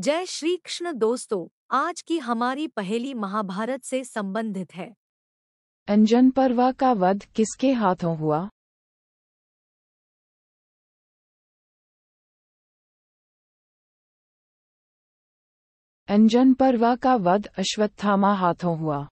जय श्री कृष्ण दोस्तों, आज की हमारी पहेली महाभारत से संबंधित है। अंजन पर्वा का वध किसके हाथों हुआ? अंजन पर्वा का वध अश्वत्थामा हाथों हुआ।